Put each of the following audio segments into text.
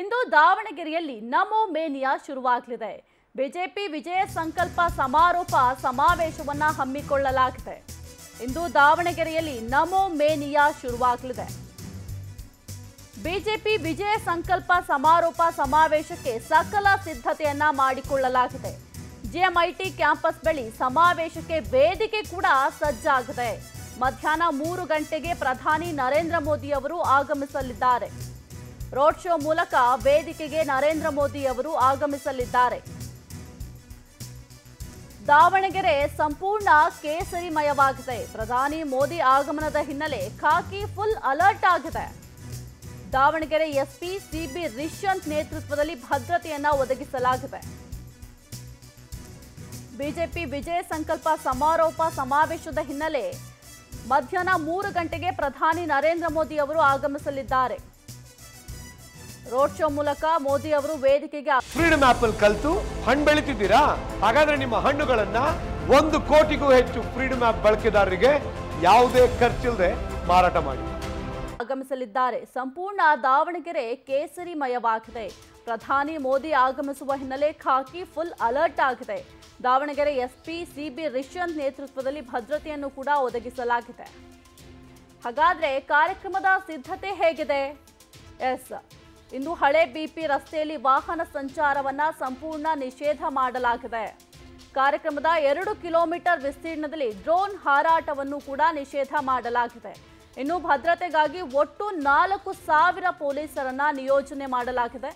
ಇಂದು ದಾವಣಗೆರೆಯಲ್ಲಿ ನಮೋ mania ಶುರುವಾಗಲಿದೆ. BJP ವಿಜಯ ಸಂಕಲ್ಪ ಸಮಾರೋಪ ಸಮಾವೇಶವನ್ನ ಹಮ್ಮಿಕೊಳ್ಳಲಾಗಿದೆ. ಇಂದು ದಾವಣಗೆರೆಯಲ್ಲಿ ನಮೋ ಮೇನಿಯಾ ಶುರುವಾಗಲಿದೆ. ಬಿಜೆಪಿ ವಿಜಯ ಸಂಕಲ್ಪ ಸಮಾರೋಪ ಸಮಾವೇಶಕ್ಕೆ ಸಕಲ ಸಿದ್ಧತೆಯನ್ನ ಮಾಡಿಕೊಳ್ಳಲಾಗಿದೆ. ಜಿಎಂಐಟಿ ಕ್ಯಾಂಪಸ್ ಬಳಿ ಸಮಾವೇಶಕ್ಕೆ ವೇದಿಕೆ ಕೂಡ ಸಜ್ಜಾಗಿದೆ. ಮಧ್ಯಾಹ್ನ ಮೂರು ಗಂಟೆಗೆ ಪ್ರಧಾನಿ ನರೇಂದ್ರ ಮೋದಿ ಅವರು ಆಗಮಿಸಲಿದ್ದಾರೆ. ರೋಡ್ ಶೋ ಮೂಲಕ ವೇದಿಕೆಗೆ ನರೇಂದ್ರ ಮೋದಿ ಅವರು ಆಗಮಿಸಲಿದ್ದಾರೆ. ದಾವಣಗೆರೆ ಸಂಪೂರ್ಣ ಕೇಸರಿಮಯವಾಗಿದೆ. ಪ್ರಧಾನಿ ಮೋದಿ ಆಗಮನದ ಹಿನ್ನೆಲೆ ಖಾಕಿ ಫುಲ್ ಅಲರ್ಟ್ ಆಗಿದೆ. ದಾವಣಗೆರೆ ಎಸ್ಪಿ ಸಿಬಿ ರಿಷ್ಯಂತ್ ನೇತೃತ್ವದಲ್ಲಿ ಭದ್ರತೆಯನ್ನ ಒದಗಿಸಲಾಗಿದೆ. ಬಿಜೆಪಿ ವಿಜಯ ಸಂಕಲ್ಪ ಸಮಾರೋಪ ಸಮಾವೇಶದ ಹಿನ್ನೆಲೆ ಮಧ್ಯಾಹ್ನ ಮೂರು ಗಂಟೆಗೆ ಪ್ರಧಾನಿ ನರೇಂದ್ರ ಮೋದಿ ಅವರು ಆಗಮಿಸಲಿದ್ದಾರೆ. ರೋಡ್ ಶೋ ಮೂಲಕ ಮೋದಿ ಅವರು ವೇದಿಕೆಗೆ ಫ್ರೀಡಮ್ ಆಪ್ ಅಲ್ಲಿ ಕಲ್ತು ಹಣ್ಣು ಬೆಳಿತಿದ್ದೀರಾ? ಹಾಗಾದ್ರೆ ನಿಮ್ಮ ಹಣ್ಣುಗಳನ್ನ ಒಂದು ಕೋಟಿಗೂ ಹೆಚ್ಚು ಫ್ರೀಡಮ್ ಆಪ್ ಬಳಕೆದಾರರಿಗೆ ಯಾವುದೇ ಖರ್ಚಿಲ್ಲದೆ ಮಾರಾಟ ಮಾಡಿ. ಆಗಮಿಸಲಿದ್ದಾರೆ. ಸಂಪೂರ್ಣ ದಾವಣಗೆರೆ ಕೇಸರಿಮಯವಾಗಿದೆ. ಪ್ರಧಾನಿ ಮೋದಿ ಆಗಮಿಸುವ ಹಿನ್ನೆಲೆ ಖಾಕಿ ಫುಲ್ ಅಲರ್ಟ್ ಆಗಿದೆ. ದಾವಣಗೆರೆ ಎಸ್ಪಿ ಸಿಬಿ ರಿಷಂತ್ ನೇತೃತ್ವದಲ್ಲಿ ಭದ್ರತೆಯನ್ನು ಕೂಡ ಒದಗಿಸಲಾಗಿದೆ. ಹಾಗಾದ್ರೆ ಕಾರ್ಯಕ್ರಮದ ಸಿದ್ಧತೆ ಹೇಗಿದೆ? ಎಸ್. ಇಂದು ಹಳೆ ಬಿಪಿ ರಸ್ತೆಯಲ್ಲಿ ವಾಹನ ಸಂಚಾರವನ್ನ ಸಂಪೂರ್ಣ ನಿಷೇಧ ಮಾಡಲಾಗಿದೆ. ಕಾರ್ಯಕ್ರಮದ ಎರಡು ಕಿಲೋಮೀಟರ್ ವಿಸ್ತೀರ್ಣದಲ್ಲಿ ಡ್ರೋನ್ ಹಾರಾಟವನ್ನು ಕೂಡ ನಿಷೇಧ ಮಾಡಲಾಗಿದೆ. ಇನ್ನು ಭದ್ರತೆಗಾಗಿ ಒಟ್ಟು ನಾಲ್ಕು ಸಾವಿರ ಪೊಲೀಸರನ್ನ ನಿಯೋಜನೆ ಮಾಡಲಾಗಿದೆ.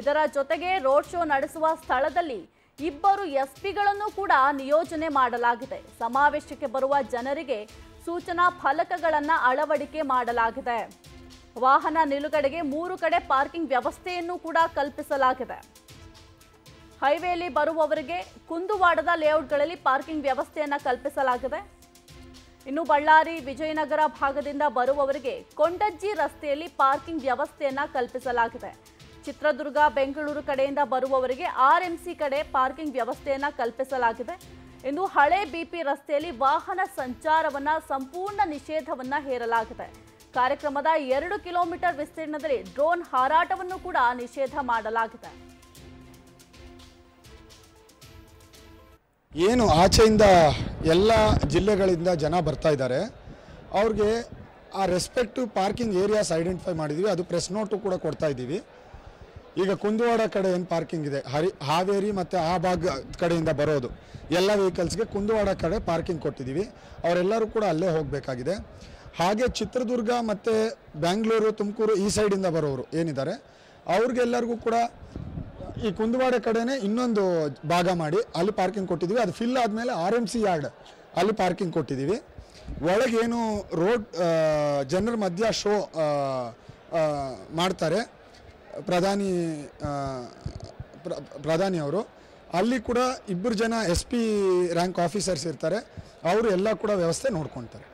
ಇದರ ಜೊತೆಗೆ ರೋಡ್ ಶೋ ನಡೆಸುವ ಸ್ಥಳದಲ್ಲಿ ಇಬ್ಬರು ಎಸ್ಪಿಗಳನ್ನು ಕೂಡ ನಿಯೋಜನೆ ಮಾಡಲಾಗಿದೆ. ಸಮಾವೇಶಕ್ಕೆ ಬರುವ ಜನರಿಗೆ ಸೂಚನಾ ಫಲಕಗಳನ್ನು ಅಳವಡಿಕೆ ಮಾಡಲಾಗಿದೆ. ವಾಹನ ನಿಲುಗಡೆಗೆ ಮೂರು ಕಡೆ ಪಾರ್ಕಿಂಗ್ ವ್ಯವಸ್ಥೆಯನ್ನು ಕೂಡ ಕಲ್ಪಿಸಲಾಗಿದೆ. ಹೈವೇಲಿ ಬರುವವರಿಗೆ ಕುಂದುವಾಡದ ಲೇಔಟ್ಗಳಲ್ಲಿ ಪಾರ್ಕಿಂಗ್ ವ್ಯವಸ್ಥೆಯನ್ನು ಕಲ್ಪಿಸಲಾಗಿದೆ. ಇನ್ನು ಬಳ್ಳಾರಿ, ವಿಜಯನಗರ ಭಾಗದಿಂದ ಬರುವವರಿಗೆ ಕೊಂಡಜ್ಜಿ ರಸ್ತೆಯಲ್ಲಿ ಪಾರ್ಕಿಂಗ್ ವ್ಯವಸ್ಥೆಯನ್ನು ಕಲ್ಪಿಸಲಾಗಿದೆ. ಚಿತ್ರದುರ್ಗ, ಬೆಂಗಳೂರು ಕಡೆಯಿಂದ ಬರುವವರಿಗೆ ಆರ್ಎಂಸಿ ಕಡೆ ಪಾರ್ಕಿಂಗ್ ವ್ಯವಸ್ಥೆಯನ್ನು ಕಲ್ಪಿಸಲಾಗಿದೆ. ಇನ್ನು ಹಳೆ ಬಿಪಿ ರಸ್ತೆಯಲ್ಲಿ ವಾಹನ ಸಂಚಾರವನ್ನು ಸಂಪೂರ್ಣ ನಿಷೇಧವನ್ನು ಹೇರಲಾಗಿದೆ. ಕಾರ್ಯಕ್ರಮದ ಎರಡು ಕಿಲೋಮೀಟರ್ ವಿಸ್ತೀರ್ಣದಲ್ಲಿ ಡ್ರೋನ್ ಹಾರಾಟವನ್ನು ಕೂಡ ನಿಷೇಧ ಮಾಡಲಾಗಿದೆ. ಏನು ಆಚೆಯಿಂದ ಎಲ್ಲ ಜಿಲ್ಲೆಗಳಿಂದ ಜನ ಬರ್ತಾ ಇದ್ದಾರೆ. ಅವ್ರಿಗೆ ಆ ರೆಸ್ಪೆಕ್ಟಿವ್ ಪಾರ್ಕಿಂಗ್ ಏರಿಯಾಸ್ ಐಡೆಂಟಿಫೈ ಮಾಡಿದ್ದೀವಿ ಅದು ಪ್ರೆಸ್ ನೋಟು ಕೂಡ ಕೊಡ್ತಾ ಇದ್ದೀವಿ. ಈಗ ಕುಂದುವಾಡ ಕಡೆ ಏನು ಪಾರ್ಕಿಂಗ್ ಇದೆ? ಹರಿ, ಹಾವೇರಿ ಮತ್ತು ಆ ಭಾಗ ಕಡೆಯಿಂದ ಬರೋದು. ಎಲ್ಲ ವೆಹಿಕಲ್ಸ್ಗೆ ಕುಂದುವಾಡ ಕಡೆ ಪಾರ್ಕಿಂಗ್ ಕೊಟ್ಟಿದ್ದೀವಿ. ಅವರೆಲ್ಲರೂ ಕೂಡ ಅಲ್ಲೇ ಹೋಗಬೇಕಾಗಿದೆ. ಹಾಗೆ ಚಿತ್ರದುರ್ಗ ಮತ್ತು ಬ್ಯಾಂಗ್ಳೂರು, ತುಮಕೂರು ಈ ಸೈಡಿಂದ ಬರೋರು ಏನಿದ್ದಾರೆ, ಅವ್ರಿಗೆಲ್ಲರಿಗೂ ಕೂಡ ಈ ಕುಂದವಾಡ ಕಡೆನೇ ಇನ್ನೊಂದು ಭಾಗ ಮಾಡಿ. ಅಲ್ಲಿ ಪಾರ್ಕಿಂಗ್ ಕೊಟ್ಟಿದ್ದೀವಿ. ಅದು ಫಿಲ್ ಆದಮೇಲೆ ಆರ್ ಎಂ ಸಿ ಯಾರ್ಡ್ ಅಲ್ಲಿ ಪಾರ್ಕಿಂಗ್ ಕೊಟ್ಟಿದ್ದೀವಿ. ಒಳಗೇನು ರೋಡ್ ಜನರ ಮಧ್ಯ ಶೋ ಮಾಡ್ತಾರೆ. ಪ್ರಧಾನಿ ಪ್ರ- ಪ್ರಧಾನಿ ಅವರು. ಅಲ್ಲಿ ಕೂಡ ಇಬ್ಬರು ಜನ ಎಸ್ ಪಿ ರ್ಯಾಂಕ್ ಆಫೀಸರ್ಸ್ ಇರ್ತಾರೆ. ಅವರು ಎಲ್ಲ ಕೂಡ ವ್ಯವಸ್ಥೆ ನೋಡ್ಕೊಳ್ತಾರೆ.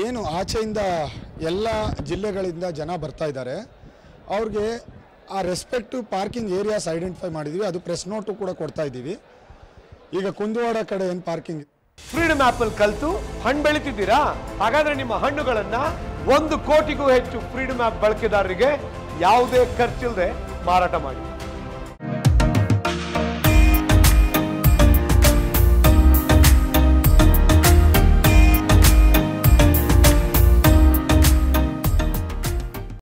ಏನು ಆಚೆಯಿಂದ ಎಲ್ಲ ಜಿಲ್ಲೆಗಳಿಂದ ಜನ ಬರ್ತಾ ಇದ್ದಾರೆ. ಅವ್ರಿಗೆ ಆ ರೆಸ್ಪೆಕ್ಟಿವ್ ಪಾರ್ಕಿಂಗ್ ಏರಿಯಾಸ್ ಐಡೆಂಟಿಫೈ ಮಾಡಿದ್ದೀವಿ ಅದು ಪ್ರೆಸ್ ನೋಟು ಕೂಡ ಕೊಡ್ತಾ ಇದ್ದೀವಿ. ಈಗ ಕುಂದವಾಡ ಕಡೆ ಏನು ಪಾರ್ಕಿಂಗ್ ಫ್ರೀಡಮ್ ಕಲಿತು ಕಲ್ತು ಹಣ್ಣು ಬೆಳಿತಿದ್ದೀರಾ? ಹಾಗಾದರೆ ನಿಮ್ಮ ಹಣ್ಣುಗಳನ್ನು ಒಂದು ಕೋಟಿಗೂ ಹೆಚ್ಚು ಫ್ರೀಡಮ್ ಆ್ಯಪ್ ಬಳಕೆದಾರರಿಗೆ ಯಾವುದೇ ಖರ್ಚಿಲ್ಲದೆ ಮಾರಾಟ ಮಾಡಿ.